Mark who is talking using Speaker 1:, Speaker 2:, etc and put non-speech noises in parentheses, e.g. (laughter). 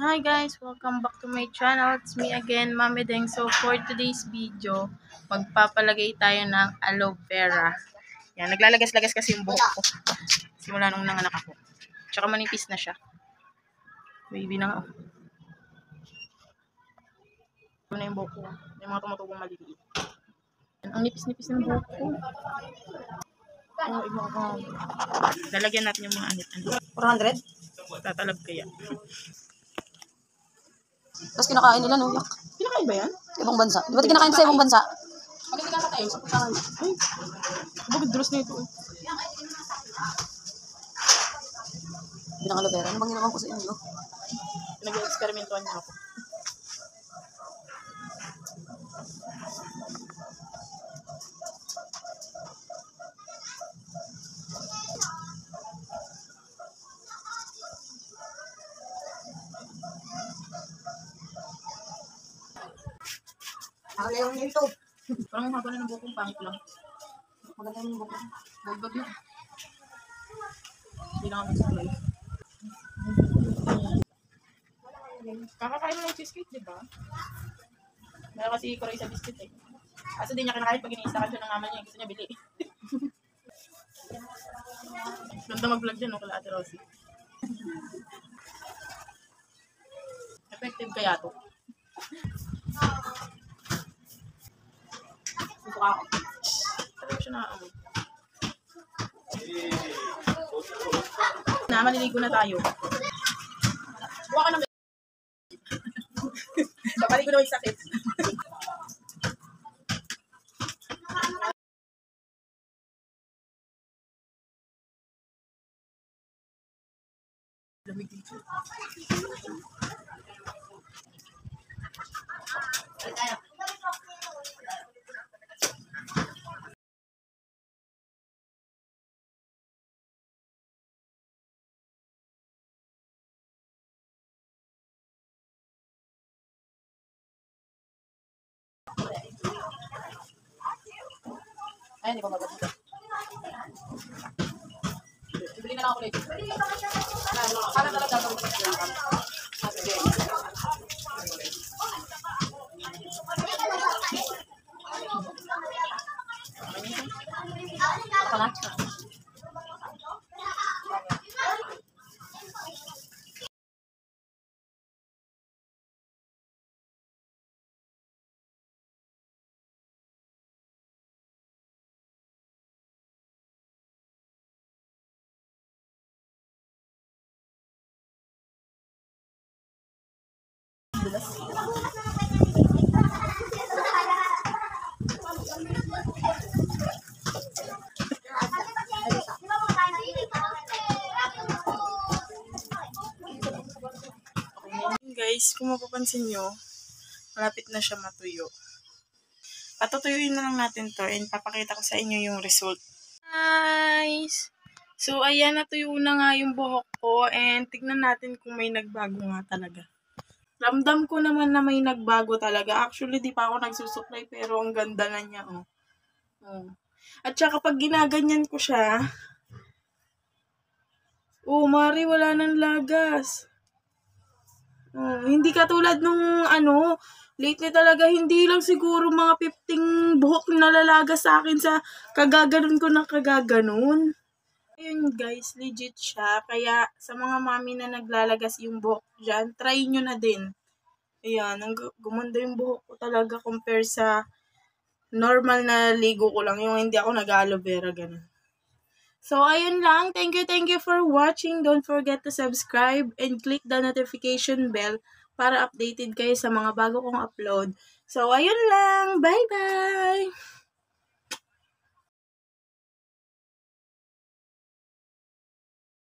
Speaker 1: Hi guys, welcome back to my channel. It's me again, Mami Deng. So for today's video, magpapalagay tayo ng aloe vera. Yan, naglalagas-lagas kasi yung buhok ko. Simula nung nanganak ako. Tsaka manipis na siya. Baby na nga. oh. Ito na yung buhok ko. May mga tumutubong maliliit. Yan, ang nipis-nipis ng buhok ko. Oh, iba ka. Lalagyan natin yung mga anit-anit.
Speaker 2: 400?
Speaker 1: Tatalab kaya.
Speaker 2: Tapos kinakain nila, no? Yak.
Speaker 1: Pinakain ba yan?
Speaker 2: Sa ibang bansa. Di ba kinakain sa ibang bansa?
Speaker 1: Pag kinakatayo sa putahan. Ay, bakit dress na ito? eh?
Speaker 2: Binang aloe vera. Ano bang ginawa ko sa inyo?
Speaker 1: Nag-experimentuhan niya ako.
Speaker 2: Mahal yung nito.
Speaker 1: Parang haba na ng bukong pangit lang.
Speaker 2: Maganda yung buko.
Speaker 1: Bulbag yun. Hindi na kami sa play. Kakakain mo ng cheesecake, di ba? Meron kasi kuray sa biscuit eh. Kasi di niya kinakain pag iniistakan siya ng mama niya. Gusto niya bili. (laughs) Ganda mag-vlog dyan, no? Kala Ate Rosie. Effective kaya to. Ako. Ano siya na ano? Na, maliligo na tayo. Buka ka na. Babalik ko na yung sakit. Lamig dito. Ay, hindi ko maganda. Bibili na lang ako ulit. Para talaga gagawin ko na lang. Ah, sige. Ako Guys, kung mapapansin nyo, malapit na siya matuyo. Patutuyuin na lang natin to and papakita ko sa inyo yung result. Guys! So, ayan, natuyo na nga yung buhok ko and tignan natin kung may nagbago nga talaga. Ramdam ko naman na may nagbago talaga. Actually, di pa ako nagsusuklay pero ang ganda na niya, oh. oh. At saka pag ginaganyan ko siya, oh, Mari, wala nang lagas. Oh, hindi katulad nung ano, lately talaga hindi lang siguro mga 15 buhok na nalalaga sa akin sa kagaganon ko na kagaganon. Ayun guys, legit siya. Kaya sa mga mami na naglalagas yung buhok dyan, try nyo na din. Ayan, gumanda yung buhok ko talaga compare sa normal na ligo ko lang. Yung hindi ako nag-aloe vera, ganun. So, ayun lang. Thank you, thank you for watching. Don't forget to subscribe and click the notification bell para updated kayo sa mga bago kong upload. So, ayun lang. Bye-bye!